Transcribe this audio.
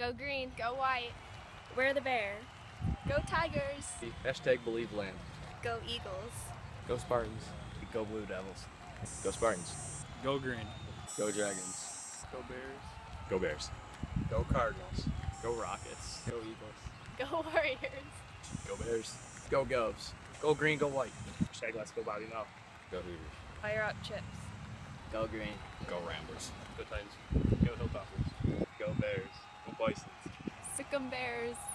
Go green. Go white. Wear the bear. Go Tigers. Hashtag believe land. Go Eagles. Go Spartans. Go Blue Devils. Go Spartans. Go green. Go Dragons. Go Bears. Go Bears. Go Cardinals. Go Rockets. Go Eagles. Go Warriors. Go Bears. Go Govs. Go green, go white. Hashtag let's go Bobby now. Go Hooters. Fire up chips. Go green. Go Ramblers. Go Titans. Go Hilltoppers. Go Bears. Go Bisons. Sick 'em Bears.